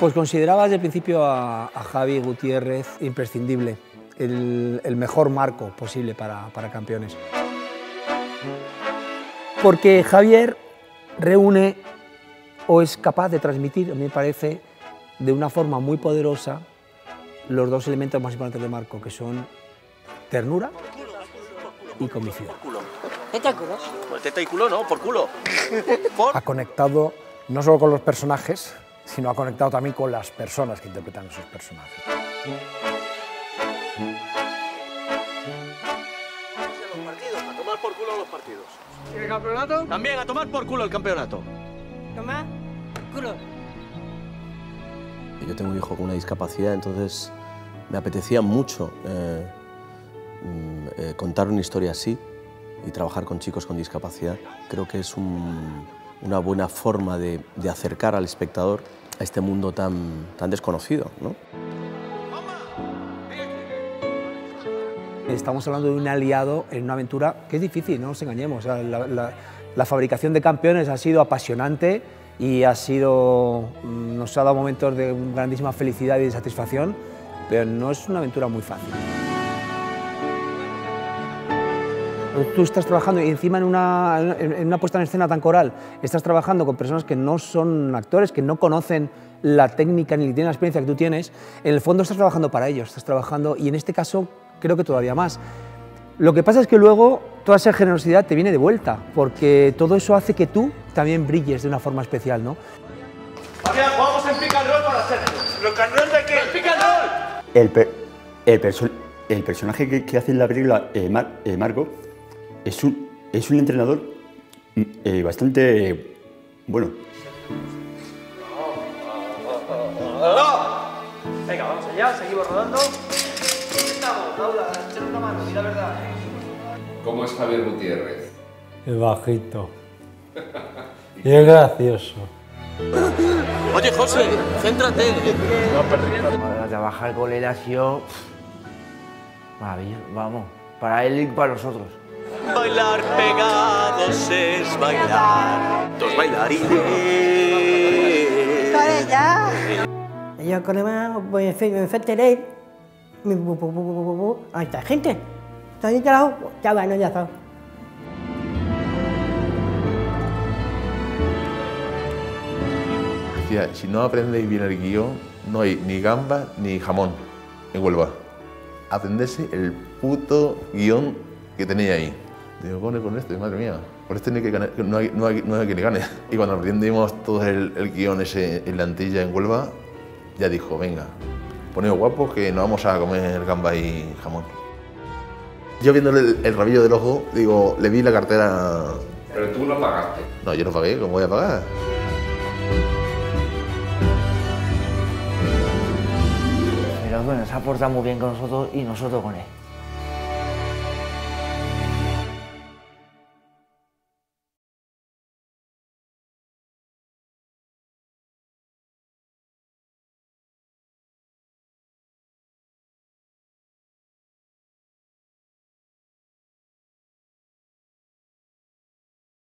Pues consideraba desde el principio a, a Javi Gutiérrez imprescindible, el, el mejor marco posible para, para campeones. Porque Javier reúne o es capaz de transmitir, a mí me parece, de una forma muy poderosa los dos elementos más importantes de Marco, que son ternura y comicidad. ¿Teta y culo? Pues teta y culo no, por culo. Por... Ha conectado no solo con los personajes, sino ha conectado también con las personas que interpretan esos personajes. Los partidos, a tomar por culo los partidos. ¿Y el campeonato? También a tomar por culo el campeonato. Toma, culo. Yo tengo un hijo con una discapacidad, entonces me apetecía mucho eh, mm, eh, contar una historia así y trabajar con chicos con discapacidad. Creo que es un- una buena forma de, de acercar al espectador a este mundo tan, tan desconocido. ¿no? Estamos hablando de un aliado en una aventura que es difícil, no nos engañemos. La fabricación de campeones ha sido apasionante y ha sido, mm, nos ha dado momentos de grandísima felicidad y de satisfacción, pero no es una aventura muy fácil. Tú estás trabajando y encima en una, en una puesta en escena tan coral, estás trabajando con personas que no son actores, que no conocen la técnica ni tienen la experiencia que tú tienes, en el fondo estás trabajando para ellos, estás trabajando, y en este caso creo que todavía más. Lo que pasa es que luego toda esa generosidad te viene de vuelta, porque todo eso hace que tú también brilles de una forma especial, ¿no? Fabián, jugamos en pick and roll para Sergio. ¿Lo can roll de qué? ¡El pick and roll! El, per- el, perso- el personaje que, que hace en la película, eh, Mar- eh, Marco, es un, es un entrenador eh, bastante eh, bueno. Venga, vamos allá, seguimos rodando. Estamos, Paula, echar una mano, di la verdad. ¿Cómo es Javier Gutiérrez? Es bajito. Y es gracioso. Oye, José, céntrate. Para trabajar con él ha sido maravilloso, vamos, para él y para nosotros. Bailar pegados es bailar. Dos bailarines. Yo con el voy a hacer, me bu. Ahí está, gente. Está ahí carajo. Ya bueno, ya está. Decía, si no aprendéis bien el guion, no hay ni gamba ni jamón en Huelva. Aprenderse el puto guion que tenéis ahí. Digo, con, con esto, madre mía, por este no hay, que gane- no hay, no hay- no hay quien le gane. Y cuando aprendimos todo el, el guion ese en la Antilla, en Huelva, ya dijo, venga, poneos guapos que nos vamos a comer gamba y jamón. Yo viéndole el, el rabillo del ojo, digo, le vi la cartera... Pero tú lo pagaste. No, yo no pagué, ¿cómo voy a pagar? Pero bueno, se ha portado muy bien con nosotros y nosotros con él.